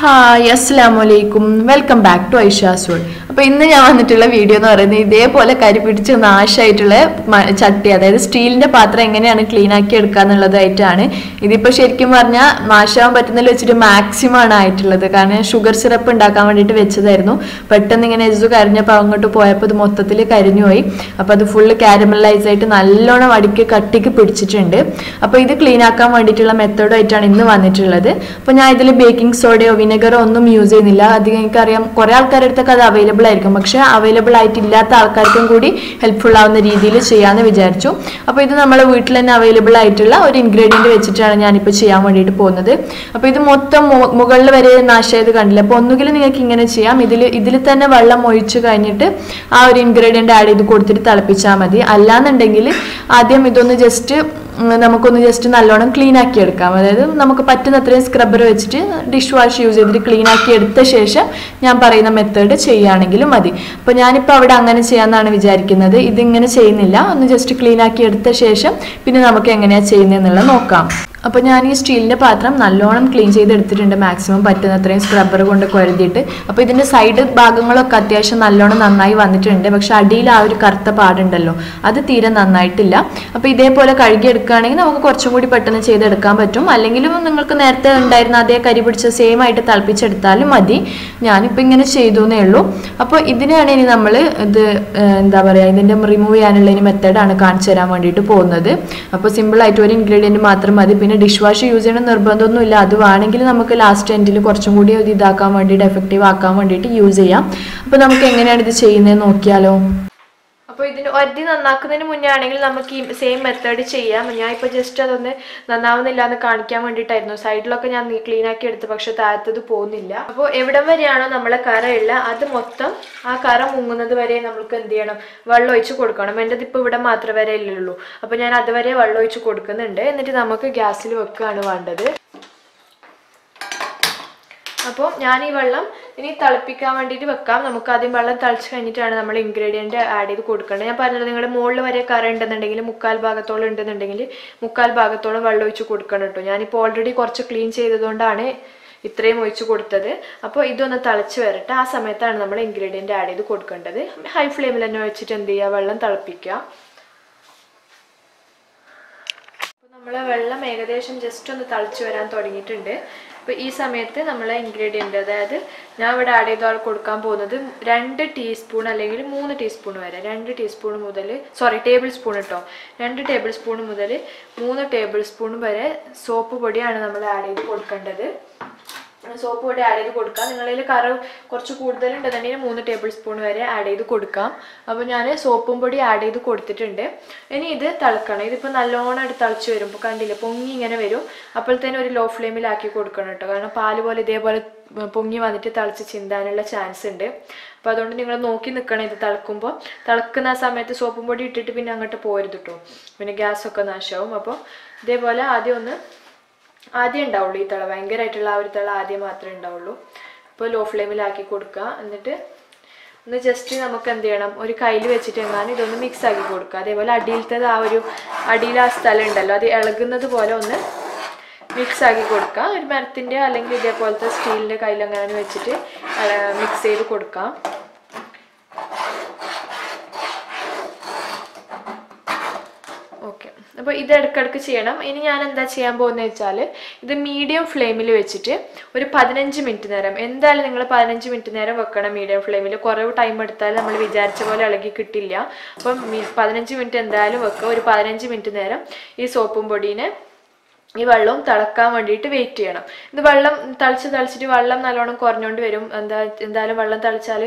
Hi അസ്സാം വലൈക്കും welcome back to ഐഷാസോൾ അപ്പോൾ ഇന്ന് ഞാൻ വന്നിട്ടുള്ള വീഡിയോ എന്ന് പറയുന്നത് ഇതേപോലെ കരി പിടിച്ച് നാശമായിട്ടുള്ള ചട്ടി അതായത് സ്റ്റീലിന്റെ പാത്രം എങ്ങനെയാണ് ക്ലീൻ ആക്കി എടുക്കുക എന്നുള്ളതായിട്ടാണ്. ഇതിപ്പോൾ ശരിക്കും പറഞ്ഞാൽ നാശാവാൻ പറ്റുന്നതിൽ വെച്ചിട്ട് മാക്സിമം ആണ് ആയിട്ടുള്ളത്. കാരണം ഷുഗർ സിറപ്പ് ഉണ്ടാക്കാൻ വേണ്ടിയിട്ട് വെച്ചതായിരുന്നു. പെട്ടെന്ന് ഇങ്ങനെ എസ് കരിഞ്ഞപ്പോൾ അങ്ങോട്ട് പോയപ്പോൾ ഇത് മൊത്തത്തിൽ കരിഞ്ഞു പോയി അപ്പോൾ അത് ഫുള്ള് കാരമലൈസ് ആയിട്ട് നല്ലോണം അടിക്ക് കട്ടിക്ക് പിടിച്ചിട്ടുണ്ട്. അപ്പോൾ ഇത് ക്ലീൻ ആക്കാൻ വേണ്ടിയിട്ടുള്ള മെത്തേഡായിട്ടാണ് ഇന്ന് വന്നിട്ടുള്ളത്. അപ്പോൾ ഞാൻ ഇതിൽ ബേക്കിംഗ് സോഡയോ വിനെഗറോ ഒന്നും യൂസ് ചെയ്യുന്നില്ല. അധികം എനിക്കറിയാം. കുറേ ആൾക്കാരുടെ അടുത്തൊക്കെ അത് അവൈലബിൾ ആയിരിക്കും പക്ഷെ അവൈലബിൾ ആയിട്ടില്ലാത്ത ആൾക്കാർക്കും കൂടി ഹെൽപ്ഫുൾ ആവുന്ന രീതിയിൽ ചെയ്യാമെന്ന് വിചാരിച്ചു. അപ്പോൾ ഇത് നമ്മളെ വീട്ടിൽ തന്നെ അവൈലബിൾ ആയിട്ടുള്ള ഒരു ഇൻഗ്രീഡിയന്റ് വെച്ചിട്ടാണ് ഞാനിപ്പോൾ ചെയ്യാൻ വേണ്ടിയിട്ട് പോകുന്നത്. അപ്പോൾ ഇത് മൊത്തം മുകളിൽ വരെ നാശമായത് കണ്ടില്ല. അപ്പോൾ ഒന്നുകിൽ നിങ്ങൾക്ക് ഇങ്ങനെ ചെയ്യാം. ഇതിൽ ഇതിൽ തന്നെ വെള്ളം ഒഴിച്ച് കഴിഞ്ഞിട്ട് ആ ഒരു ഇൻഗ്രീഡിയന്റ് ആഡ് ചെയ്ത് കൊടുത്തിട്ട് തിളപ്പിച്ചാൽ മതി. അല്ലാന്നുണ്ടെങ്കിൽ ആദ്യം ഇതൊന്ന് ജസ്റ്റ് നമുക്കൊന്ന് ജസ്റ്റ് നല്ലോണം ക്ലീൻ ആക്കി എടുക്കാം. അതായത് നമുക്ക് പറ്റുന്ന അത്രയും സ്ക്രബ്ബർ വെച്ചിട്ട് ഡിഷ് വാഷ് യൂസ് ചെയ്തിട്ട് ക്ലീൻ ആക്കി എടുത്ത ശേഷം ഞാൻ പറയുന്ന മെത്തേഡ് ചെയ്യുകയാണെങ്കിലും മതി. അപ്പോൾ ഞാനിപ്പോൾ അവിടെ അങ്ങനെ ചെയ്യാമെന്നാണ് വിചാരിക്കുന്നത്. ഇതിങ്ങനെ ചെയ്യുന്നില്ല. ഒന്ന് ജസ്റ്റ് ക്ലീൻ ആക്കി എടുത്ത ശേഷം പിന്നെ നമുക്ക് എങ്ങനെയാണ് ചെയ്യുന്നതെന്നുള്ളത് നോക്കാം. അപ്പോൾ ഞാൻ ഈ സ്റ്റീലിന്റെ പാത്രം നല്ലോണം ക്ലീൻ ചെയ്തെടുത്തിട്ടുണ്ട് മാക്സിമം പറ്റുന്നത്രയും സ്ക്രബ്ബർ കൊണ്ട് കൊരുതിയിട്ട്. അപ്പോൾ ഇതിന്റെ സൈഡ് ഭാഗങ്ങളൊക്കെ അത്യാവശ്യം നല്ലോണം നന്നായി വന്നിട്ടുണ്ട്. പക്ഷേ അടിയിൽ ആ ഒരു കറുത്ത പാടുണ്ടല്ലോ. അത് തീരെ നന്നായിട്ടില്ല. അപ്പോൾ ഇതേപോലെ കഴുകിയെടുക്കുകയാണെങ്കിൽ നമുക്ക് കുറച്ചും കൂടി പെട്ടെന്ന് ചെയ്തെടുക്കാൻ പറ്റും. അല്ലെങ്കിലും നിങ്ങൾക്ക് നേരത്തെ ഉണ്ടായിരുന്ന അതേ കരി പിടിച്ച സെയിം ആയിട്ട് തിളപ്പിച്ചെടുത്താലും മതി. ഞാനിപ്പോൾ ഇങ്ങനെ ചെയ്തു എന്നേ ഉള്ളൂ. അപ്പോൾ ഇതിനാണ് ഇനി നമ്മൾ ഇത് എന്താ പറയുക ഇതിന്റെ റിമൂവ് ചെയ്യാനുള്ള മെത്തേഡാണ് കാണിച്ചു തരാൻ വേണ്ടിയിട്ട് പോകുന്നത്. അപ്പോൾ സിമ്പിളായിട്ട് ഒരു ഇൻഗ്രീഡിയന്റ് മാത്രം മതി. പിന്നെ ഡിഷ് വാഷ് യൂസ് ചെയ്യണം നിർബന്ധമൊന്നുമില്ല അത് വേണമെങ്കിൽ നമുക്ക് ലാസ്റ്റ് എൻഡിൽ കുറച്ചും കൂടി ഇത് ഇതാക്കാൻ വേണ്ടിയിട്ട് എഫക്റ്റീവ് ആക്കാൻ വേണ്ടിയിട്ട് യൂസ് ചെയ്യാം. അപ്പോൾ നമുക്ക് എങ്ങനെയാണ് ഇത് ചെയ്യുന്നത് നോക്കിയാലോ? അപ്പോൾ ഇതിന് ഒരതി നന്നാക്കുന്നതിന് മുന്നേ ആണെങ്കിൽ നമുക്ക് ഈ സെയിം മെത്തേഡ് ചെയ്യാം. ഞാൻ ഇപ്പോൾ ജസ്റ്റ് അതൊന്ന് നന്നാവുന്നില്ല എന്ന് കാണിക്കാൻ വേണ്ടിയിട്ടായിരുന്നു. സൈഡിലൊക്കെ ഞാൻ ക്ലീൻ ആക്കി എടുത്തു പക്ഷെ താഴത്തത് പോകുന്നില്ല അപ്പോൾ എവിടം വരെയാണോ നമ്മളെ കറയുള്ള അത് മൊത്തം ആ കറ മുങ്ങുന്നത് വരെ നമുക്ക് എന്ത് ചെയ്യണം? വെള്ളം ഒഴിച്ച് കൊടുക്കണം. എന്റെ ഇപ്പോൾ ഇവിടെ മാത്രം വരെ ഇല്ലല്ലോ അപ്പോൾ ഞാൻ അതുവരെ വെള്ളം ഒഴിച്ച് കൊടുക്കുന്നുണ്ട്. എന്നിട്ട് നമുക്ക് ഗ്യാസിൽ വെക്കുകയാണ് വേണ്ടത്. അപ്പോൾ ഞാൻ ഈ വെള്ളം ഇനി തിളപ്പിക്കാൻ വേണ്ടിയിട്ട് വെക്കാം. നമുക്ക് ആദ്യം വെള്ളം തിളച്ച് കഴിഞ്ഞിട്ടാണ് നമ്മൾ ഇൻഗ്രീഡിയന്റ് ആഡ് ചെയ്ത് കൊടുക്കേണ്ടത്. ഞാൻ പറഞ്ഞത് നിങ്ങളുടെ മുകളിൽ വരെ കറ ഉണ്ടെന്നുണ്ടെങ്കിൽ മുക്കാൽ ഭാഗത്തോളം ഉണ്ടെന്നുണ്ടെങ്കിൽ മുക്കാൽ ഭാഗത്തോളം വെള്ളം ഒഴിച്ച് കൊടുക്കണം കേട്ടോ. ഞാനിപ്പോൾ ഓൾറെഡി കുറച്ച് ക്ലീൻ ചെയ്തതുകൊണ്ടാണ് ഇത്രയും ഒഴിച്ച് കൊടുത്തത്. അപ്പോൾ ഇതൊന്ന് തിളച്ച് വരട്ടെ. ആ സമയത്താണ് നമ്മൾ ഇൻഗ്രീഡിയന്റ് ആഡ് ചെയ്ത് കൊടുക്കേണ്ടത്. ഹൈ ഫ്ലെയിമിൽ തന്നെ വെച്ചിട്ട് എന്ത് ചെയ്യുക? വെള്ളം തിളപ്പിക്കുക. നമ്മൾ വെള്ളം ഏകദേശം ജസ്റ്റ് ഒന്ന് തിളച്ച് വരാൻ തുടങ്ങിയിട്ടുണ്ട്. അപ്പോൾ ഈ സമയത്ത് നമ്മളെ ഇൻഗ്രീഡിയന്റ് അതായത് ഞാൻ ഇവിടെ ആഡ് ചെയ്ത കൊടുക്കാൻ പോകുന്നത് രണ്ട് ടീസ്പൂൺ അല്ലെങ്കിൽ മൂന്ന് ടീസ്പൂൺ വരെ രണ്ട് ടീസ്പൂൺ മുതൽ സോറി ടേബിൾ സ്പൂൺ കേട്ടോ രണ്ട് ടേബിൾ സ്പൂൺ മുതൽ മൂന്ന് ടേബിൾ സ്പൂൺ വരെ സോപ്പ് പൊടിയാണ് നമ്മൾ ആഡ് ചെയ്ത് കൊടുക്കേണ്ടത്. സോപ്പ് പൊടി ആഡ് ചെയ്ത് കൊടുക്കാം. നിങ്ങളിൽ കറ കുറച്ച് കൂടുതലുണ്ടെന്നുണ്ടെങ്കിൽ മൂന്ന് ടേബിൾ സ്പൂൺ വരെ ആഡ് ചെയ്ത് കൊടുക്കാം. അപ്പോൾ ഞാൻ സോപ്പും പൊടി ആഡ് ചെയ്ത് കൊടുത്തിട്ടുണ്ട്. ഇനി ഇത് തിളക്കണം. ഇതിപ്പോൾ നല്ലോണം എടുത്ത് തിളച്ച് വരും കണ്ടില്ലേ പൊങ്ങി ഇങ്ങനെ വരും. അപ്പോഴത്തേനും ഒരു ലോ ഫ്ലെയിമിലാക്കി കൊടുക്കണം കേട്ടോ. കാരണം പാൽ പോലെ ഇതേപോലെ പൊങ്ങി വന്നിട്ട് തിളച്ച് ചിന്താനുള്ള ചാൻസ് ഉണ്ട്. അപ്പോൾ അതുകൊണ്ട് നിങ്ങൾ നോക്കി നിൽക്കണം ഇത് തിളക്കുമ്പോൾ തിളക്കുന്ന ആ സമയത്ത് സോപ്പും പൊടി ഇട്ടിട്ട് പിന്നെ അങ്ങോട്ട് പോരുത് കേട്ടോ. പിന്നെ ഗ്യാസൊക്കെ നാശമാവും അപ്പോൾ ഇതേപോലെ ആദ്യം ഒന്ന് ആദ്യം ഉണ്ടാവുള്ളൂ ഈ തിള. ഭയങ്കരമായിട്ടുള്ള ആ ഒരു തിള ആദ്യം മാത്രമേ ഉണ്ടാവുള്ളൂ. അപ്പോൾ ലോ ഫ്ലെയിമിലാക്കി കൊടുക്കുക. എന്നിട്ട് ഒന്ന് ജസ്റ്റ് നമുക്ക് എന്ത് ചെയ്യണം? ഒരു കയ്യിൽ വെച്ചിട്ട് എങ്ങാനും ഇതൊന്ന് മിക്സ് ആക്കി കൊടുക്കുക. അതേപോലെ അടിയിലത്തെ ആ ഒരു അടിയിൽ ആ സ്ഥലം ഉണ്ടല്ലോ അത് ഇളകുന്നത് പോലെ ഒന്ന് മിക്സ് ആക്കി കൊടുക്കുക. ഒരു മരത്തിന്റെ അല്ലെങ്കിൽ ഇതേപോലത്തെ സ്റ്റീലിന്റെ കയ്യിലെങ്ങാനും വെച്ചിട്ട് മിക്സ് ചെയ്ത് കൊടുക്കാം അപ്പോൾ ഇത് ഇടയ്ക്കിടയ്ക്ക് ചെയ്യണം. ഇനി ഞാൻ എന്താ ചെയ്യാൻ പോകുന്നത് വെച്ചാൽ ഇത് മീഡിയം ഫ്ലെയിമിൽ വെച്ചിട്ട് ഒരു പതിനഞ്ച് മിനിറ്റ് നേരം എന്തായാലും നിങ്ങൾ പതിനഞ്ച് മിനിറ്റ് നേരം വെക്കണം മീഡിയം ഫ്ലെയിമിൽ കുറേ ടൈം എടുത്താൽ നമ്മൾ വിചാരിച്ച പോലെ ഇളകി കിട്ടില്ല. അപ്പം പതിനഞ്ച് മിനിറ്റ് എന്തായാലും വെക്കുക. ഒരു പതിനഞ്ച് മിനിറ്റ് നേരം ഈ സോപ്പും പൊടീനെ ഈ വെള്ളവും തിളക്കാൻ വേണ്ടിയിട്ട് വെയിറ്റ് ചെയ്യണം. ഇത് വെള്ളം തിളച്ച് തളിച്ചിട്ട് വെള്ളം നല്ലോണം കുറഞ്ഞുകൊണ്ട് വരും. എന്താ എന്തായാലും വെള്ളം തിളച്ചാൽ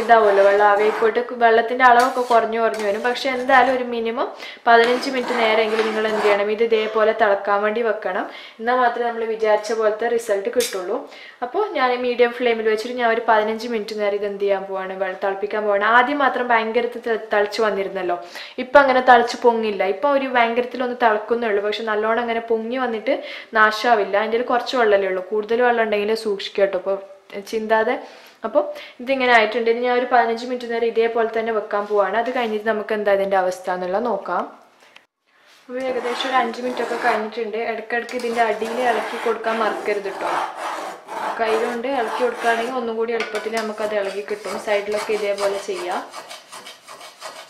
ഇതാവുമല്ലോ വെള്ളം ആവിയിൽ പോയിട്ട് വെള്ളത്തിന്റെ അളവൊക്കെ കുറഞ്ഞു കുറഞ്ഞു വരും. പക്ഷെ എന്തായാലും ഒരു മിനിമം പതിനഞ്ച് മിനിറ്റ് നേരമെങ്കിലും നിങ്ങൾ എന്ത് ചെയ്യണം? ഇത് ഇതേപോലെ തിളക്കാൻ വേണ്ടി വെക്കണം. എന്നാൽ മാത്രമേ നമ്മൾ വിചാരിച്ച പോലത്തെ റിസൾട്ട് കിട്ടുള്ളൂ. അപ്പോൾ ഞാൻ മീഡിയം ഫ്ലെയിമിൽ വെച്ചിട്ട് ഞാൻ ഒരു പതിനഞ്ച് മിനിറ്റ് നേരം ഇത് എന്ത് ചെയ്യാൻ പോവാണ്? വെള്ളം തിളപ്പിക്കാൻ പോവാണ്. ആദ്യം മാത്രം ഭയങ്കരത്തിൽ തിളച്ച് വന്നിരുന്നല്ലോ. ഇപ്പം അങ്ങനെ തിളച്ച് പൊങ്ങില്ല. ഇപ്പം ഒരു ഭയങ്കരത്തിലൊന്ന് തിളക്കുന്നേ ഉള്ളൂ പക്ഷെ നല്ലോണം അങ്ങനെ പൊങ്ങി വന്നിട്ട് നാശാവില്ല. അതിന്റെ ഒരു കുറച്ച് വെള്ളമല്ലേ ഉള്ളൂ. കൂടുതൽ വെള്ളം ഉണ്ടെങ്കിൽ സൂക്ഷിക്കുക കേട്ടോ. അപ്പോൾ ചിന്താതെ. അപ്പോൾ ഇതിങ്ങനെ ആയിട്ടുണ്ട്. ഇനി ഞാൻ ഒരു പതിനഞ്ച് മിനിറ്റ് നേരം ഇതേപോലെ തന്നെ വെക്കാൻ പോവാണ്. അത് കഴിഞ്ഞിട്ട് നമുക്ക് എന്താ ഇതിന്റെ അവസ്ഥ എന്നുള്ളത് നോക്കാം. അപ്പോൾ ഏകദേശം ഒരു അഞ്ച് മിനിറ്റ് ഒക്കെ കഴിഞ്ഞിട്ടുണ്ട്. ഇടയ്ക്കിടയ്ക്ക് ഇതിന്റെ അടിയിൽ ഇളക്കി കൊടുക്കാൻ മറക്കരുത് കേട്ടോ. കയ്യിലുണ്ട് ഇളക്കി കൊടുക്കുകയാണെങ്കിൽ ഒന്നും കൂടി എളുപ്പത്തിൽ നമുക്കത് ഇളകി കിട്ടും. സൈഡിലൊക്കെ ഇതേപോലെ ചെയ്യാം.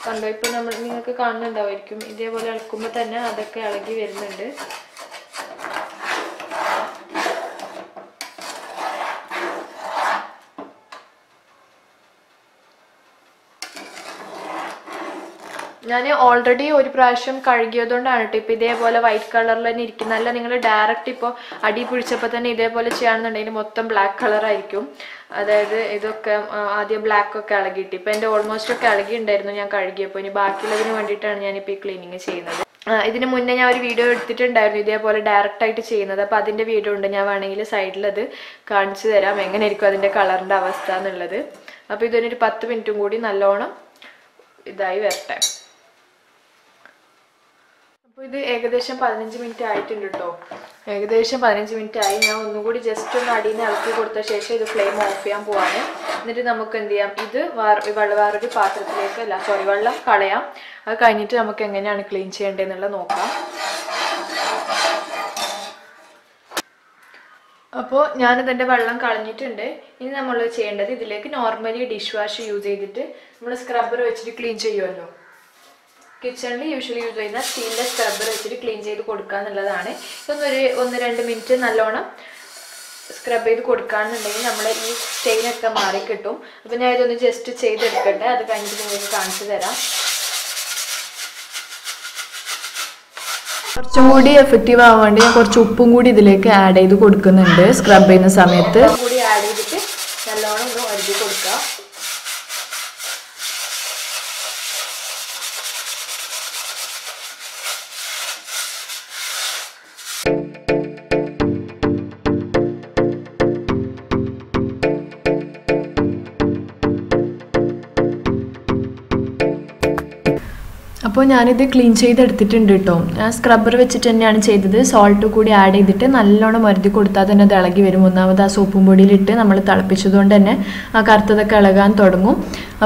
കണ്ടോ? ഇപ്പം നമ്മൾ നിങ്ങൾക്ക് കാണുന്നുണ്ടാവുമായിരിക്കും. ഇതേപോലെ ഇളക്കുമ്പോൾ തന്നെ അതൊക്കെ ഇളകി വരുന്നുണ്ട്. ഞാൻ ഓൾറെഡി ഒരു പ്രാവശ്യം കഴുകിയതുകൊണ്ടാണ് കേട്ടോ ഇപ്പം ഇതേപോലെ വൈറ്റ് കളറിൽ തന്നെ ഇരിക്കുന്നത് അല്ല നിങ്ങൾ ഡയറക്റ്റ് ഇപ്പോൾ അടി പിടിച്ചപ്പോൾ തന്നെ ഇതേപോലെ ചെയ്യുകയാണെന്നുണ്ടെങ്കിൽ മൊത്തം ബ്ലാക്ക് കളറായിരിക്കും അതായത് ഇതൊക്കെ ആദ്യം ബ്ലാക്ക് ഒക്കെ ഇളകിയിട്ട്. ഇപ്പം എന്റെ ഓൾമോസ്റ്റ് ഒക്കെ ഇളകി ഉണ്ടായിരുന്നു ഞാൻ കഴുകിയപ്പോൾ. ഇനി ബാക്കിയുള്ളതിന് വേണ്ടിയിട്ടാണ് ഞാനിപ്പോൾ ഈ ക്ലീനിങ് ചെയ്യുന്നത്. ഇതിന് മുന്നേ ഞാൻ ഒരു വീഡിയോ എടുത്തിട്ടുണ്ടായിരുന്നു ഇതേപോലെ ഡയറക്റ്റ് ആയിട്ട് ചെയ്യുന്നത്. അപ്പോൾ അതിന്റെ വീഡിയോ ഉണ്ട്. ഞാൻ വേണമെങ്കിൽ സൈഡിലത് കാണിച്ചു തരാം. എങ്ങനെയായിരിക്കും അതിന്റെ കളറിന്റെ അവസ്ഥ എന്നുള്ളത്. അപ്പോൾ ഇതിനൊരു പത്ത് മിനിറ്റും കൂടി നല്ലോണം ഇതായി വരട്ടെ. അപ്പോൾ ഇത് ഏകദേശം പതിനഞ്ച് മിനിറ്റ് ആയിട്ടുണ്ട് കേട്ടോ ഏകദേശം പതിനഞ്ച് മിനിറ്റ് ആയി. ഞാൻ ഒന്നുകൂടി ജസ്റ്റ് ഒന്ന് അടിയിൽ നിന്ന് ഇളക്കി കൊടുത്ത ശേഷം ഇത് ഫ്ലെയിം ഓഫ് ചെയ്യാൻ പോവാണ്. എന്നിട്ട് നമുക്ക് എന്ത് ചെയ്യാം? ഇത് വെള്ളം വേറൊരു പാത്രത്തിലേക്ക് അല്ല സോറി വെള്ളം കളയാം. അത് കഴിഞ്ഞിട്ട് നമുക്ക് എങ്ങനെയാണ് ക്ലീൻ ചെയ്യേണ്ടതെന്നുള്ളത് നോക്കാം. അപ്പോൾ ഞാനിതിന്റെ വെള്ളം കളഞ്ഞിട്ടുണ്ട്. ഇനി നമ്മൾ ചെയ്യേണ്ടത് ഇതിലേക്ക് നോർമലി ഡിഷ് വാഷ് യൂസ് ചെയ്തിട്ട് നമ്മൾ സ്ക്രബ്ബർ വെച്ചിട്ട് ക്ലീൻ ചെയ്യുമല്ലോ കിച്ചണിൽ യൂഷ്വലി യൂസ് ചെയ്യുന്ന സ്റ്റീലിന്റെ സ്ക്രബ്ബർ വെച്ചിട്ട് ക്ലീൻ ചെയ്ത് കൊടുക്കുക എന്നുള്ളതാണ്. ഇതൊന്നൊരു ഒന്ന് രണ്ട് മിനിറ്റ് നല്ലോണം സ്ക്രബ് ചെയ്ത് കൊടുക്കുകയാണെന്നുണ്ടെങ്കിൽ നമ്മൾ ഈ സ്റ്റെയിനൊക്കെ മാറി കിട്ടും. അപ്പോൾ ഞാൻ ഇതൊന്ന് ജസ്റ്റ് ചെയ്തെടുക്കട്ടെ. അത് കഴിഞ്ഞിട്ട് നിങ്ങൾക്ക് കാണിച്ചു തരാം. കുറച്ചും കൂടി എഫക്റ്റീവ് ആവാൻ വേണ്ടി ഞാൻ കുറച്ച് ഉപ്പും കൂടി ഇതിലേക്ക് ആഡ് ചെയ്ത് കൊടുക്കുന്നുണ്ട് സ്ക്രബ് ചെയ്യുന്ന സമയത്ത്. കൂടി ആഡ് ചെയ്തിട്ട് നല്ലോണം ഒന്ന് കൊടുക്കുക അപ്പോൾ ഞാനിത് ക്ലീൻ ചെയ്തെടുത്തിട്ടുണ്ട് കേട്ടോ ഞാൻ സ്ക്രബ്ബർ വെച്ചിട്ട് തന്നെയാണ് ചെയ്തത്. സോൾട്ട് കൂടി ആഡ് ചെയ്തിട്ട് നല്ലോണം മരുതി കൊടുത്താൽ തന്നെ അത് ഇളകി വരും. ഒന്നാമത് ആ സോപ്പും പൊടിയിലിട്ട് നമ്മൾ തിളപ്പിച്ചതുകൊണ്ട് തന്നെ ആ കറുത്തതൊക്കെ ഇളകാൻ തുടങ്ങും.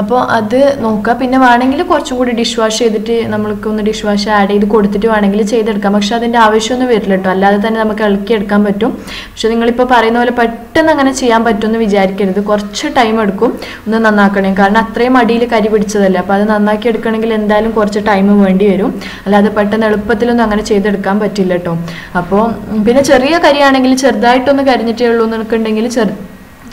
അപ്പോൾ അത് നോക്കുക. പിന്നെ വേണമെങ്കിൽ കുറച്ചും കൂടി ഡിഷ് വാഷ് ചെയ്തിട്ട് നമ്മൾക്ക് ഒന്ന് ഡിഷ് വാഷ് ആഡ് ചെയ്ത് കൊടുത്തിട്ട് വേണമെങ്കിൽ ചെയ്തെടുക്കാം. പക്ഷെ അതിന്റെ ആവശ്യമൊന്നും വരില്ല കേട്ടോ അല്ലാതെ തന്നെ നമുക്ക് ഇളക്കി എടുക്കാൻ പറ്റും. പക്ഷെ നിങ്ങളിപ്പോൾ പറയുന്ന പോലെ പെട്ടെന്ന് അങ്ങനെ ചെയ്യാൻ പറ്റുമെന്ന് വിചാരിക്കരുത്. കുറച്ച് ടൈം എടുക്കും. ഒന്ന് നന്നാക്കണേ. കാരണം അത്രയും അടിയിൽ കരി പിടിച്ചതല്ലേ. അപ്പോൾ അത് നന്നാക്കി എടുക്കണമെങ്കിൽ എന്തായാലും കുറച്ച് ടൈം വേണ്ടി വരും. അല്ലാതെ പെട്ടെന്ന് എളുപ്പത്തിലൊന്നും അങ്ങനെ ചെയ്തെടുക്കാൻ പറ്റില്ല കേട്ടോ അപ്പോൾ പിന്നെ ചെറിയ കരിയാണെങ്കിൽ ചെറുതായിട്ടൊന്ന് കരിഞ്ഞിട്ടേ ഉള്ളൂ എന്നൊക്കെയുണ്ടെങ്കിൽ ചെറു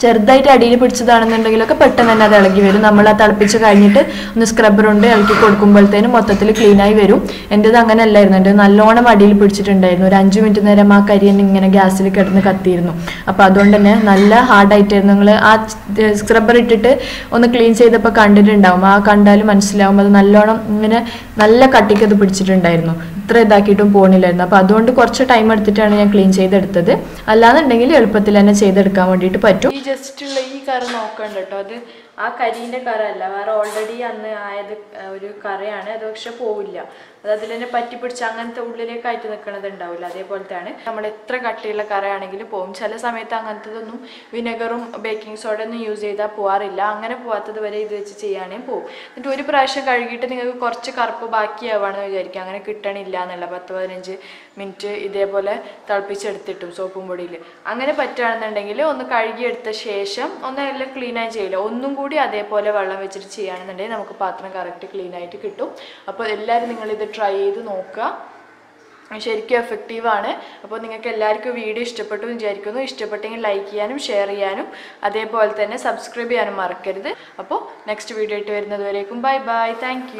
ചെറുതായിട്ട് അടിയിൽ പിടിച്ചതാണെന്നുണ്ടെങ്കിലൊക്കെ പെട്ടെന്ന് തന്നെ അത് ഇളകി വരും. നമ്മൾ ആ തിളപ്പിച്ച് കഴിഞ്ഞിട്ട് ഒന്ന് സ്ക്രബ്ബർ കൊണ്ട് ഇളക്കി കൊടുക്കുമ്പോഴത്തേനും മൊത്തത്തിൽ ക്ലീനായി വരും. എന്റെത് അങ്ങനെ അല്ലായിരുന്നു എന്റെ നല്ലോണം അടിയിൽ പിടിച്ചിട്ടുണ്ടായിരുന്നു. ഒരു അഞ്ച് മിനിറ്റ് നേരം ആ കരി തന്നെ ഇങ്ങനെ ഗ്യാസിൽ കിടന്ന് കത്തിയിരുന്നു. അപ്പോൾ അതുകൊണ്ട് തന്നെ നല്ല ഹാർഡായിട്ടായിരുന്നു നിങ്ങൾ ആ സ്ക്രബ്ബർ ഇട്ടിട്ട് ഒന്ന് ക്ലീൻ ചെയ്തപ്പോൾ കണ്ടിട്ടുണ്ടാവും. ആ കണ്ടാൽ മനസ്സിലാവും. അത് നല്ലോണം ഇങ്ങനെ നല്ല കട്ടിക്ക് അത് പിടിച്ചിട്ടുണ്ടായിരുന്നു. ഇത്ര ഇതാക്കിയിട്ടും പോണില്ലായിരുന്നു. അപ്പോൾ അതുകൊണ്ട് കുറച്ച് ടൈം എടുത്തിട്ടാണ് ഞാൻ ക്ലീൻ ചെയ്തെടുത്തത്. അല്ലാന്നുണ്ടെങ്കിൽ എളുപ്പത്തിൽ തന്നെ ചെയ്തെടുക്കാൻ വേണ്ടിയിട്ട് പറ്റും. ജസ്റ്റ് ഉള്ള ഈ കറ നോക്കണ്ട കേട്ടോ അത് ആ കരീന്റെ കറ അല്ല. വേറെ ഓൾറെഡി അന്ന് ആയത് ഒരു കറയാണ്. അത് പക്ഷെ പോവില്ല. അത് അതിൽ തന്നെ പറ്റി പിടിച്ച് അങ്ങനത്തെ ഉള്ളിലേക്കായിട്ട് നിൽക്കുന്നത് ഉണ്ടാവില്ല. അതേപോലത്തെയാണ്. നമ്മൾ എത്ര കട്ടിയുള്ള കറയാണെങ്കിലും പോകും ചില സമയത്ത് അങ്ങനത്തതൊന്നും വിനെഗറും ബേക്കിംഗ് സോഡ ഒന്നും യൂസ് ചെയ്താൽ പോകാറില്ല അങ്ങനെ പോവാത്തത് വരെ ഇത് വെച്ച് ചെയ്യാനേ പോകും എന്നിട്ട് ഒരു പ്രാവശ്യം കഴുകിയിട്ട് നിങ്ങൾക്ക് കുറച്ച് കറുപ്പ് ബാക്കിയാവാണെന്ന് വിചാരിക്കും. അങ്ങനെ കിട്ടണില്ല എന്നുള്ള പത്ത് പതിനഞ്ച് മിനിറ്റ് ഇതേപോലെ തിളപ്പിച്ചെടുത്തിട്ടും സോപ്പും പൊടിയിൽ. അങ്ങനെ പറ്റുകയാണെന്നുണ്ടെങ്കിൽ ഒന്ന് കഴുകിയെടുത്ത ശേഷം ഒന്ന് എല്ലാം ക്ലീനായി ചെയ്യില്ല ഒന്നും കൂടി അതേപോലെ വെള്ളം വെച്ചിട്ട് ചെയ്യുകയാണെന്നുണ്ടെങ്കിൽ നമുക്ക് പാത്രം കറക്റ്റ് ക്ലീനായിട്ട് കിട്ടും. അപ്പോൾ എല്ലാവരും നിങ്ങളിത് ട്രൈ ചെയ്ത് നോക്കുക. ശരിക്കും എഫക്റ്റീവ് ആണ്. അപ്പോൾ നിങ്ങൾക്ക് എല്ലാവർക്കും വീഡിയോ ഇഷ്ടപ്പെട്ടു വിചാരിക്കുന്നു. ഇഷ്ടപ്പെട്ടെങ്കിൽ ലൈക്ക് ചെയ്യാനും ഷെയർ ചെയ്യാനും അതേപോലെ തന്നെ സബ്സ്ക്രൈബ് ചെയ്യാനും മറക്കരുത്. അപ്പോൾ നെക്സ്റ്റ് വീഡിയോ ആയിട്ട് വരുന്നത് വരേക്കും. Bye bye thank